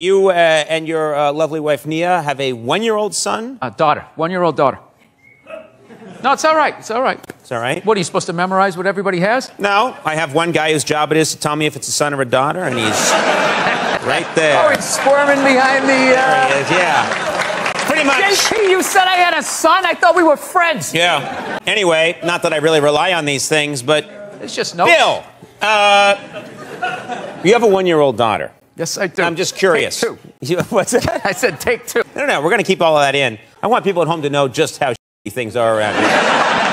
You uh, and your uh, lovely wife Nia have a one-year-old son. A daughter, one year old daughter. No, it's all right. It's all right. It's all right. What are you supposed to memorize? What everybody has? No, I have one guy whose job it is to tell me if it's a son or a daughter, and he's right there. Oh, he's squirming behind the. There Uh... he is, yeah. Pretty much. JP, you said I had a son. I thought we were friends. Yeah. Anyway, not that I really rely on these things, but It's just no. Bill, uh, you have a one-year-old daughter. Yes, I do. I'm just curious. Take two. You- what's that? I said take two. No, no, no. We're going to keep all of that in. I want people at home to know just how things are around here.